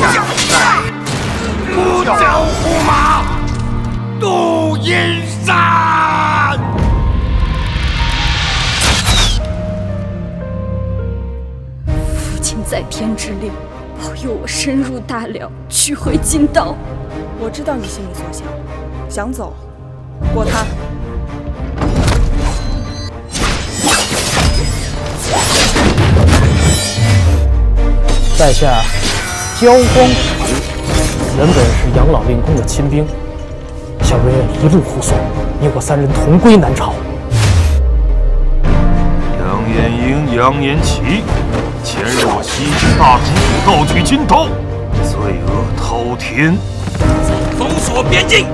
下在木雕胡马杜阴山。父亲在天之灵，保佑我深入大辽，取回金刀。我知道你心里所想，想走，过他。在下焦光楚，原本是杨老令公的亲兵，小人愿一路护送，你我三人同归南朝。杨延英、杨延齐潜入西京大主府盗取金刀，罪恶滔天，封锁边境，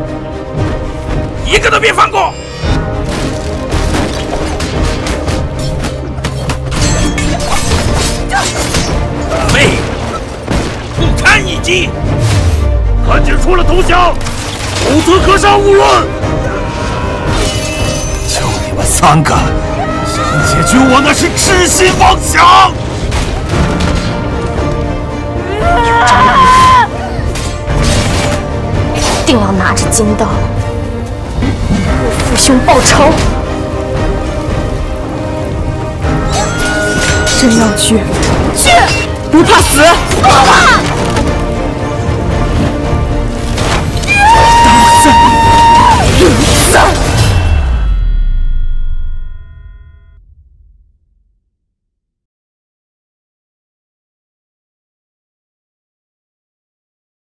一个都别放过。击！看见出了投降，否则格杀勿论。就你们三个，想解决我那是痴心妄想。赵大人，一定要拿着金刀，为父兄报仇。真要去？去！不怕死？不怕！走